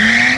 Bye.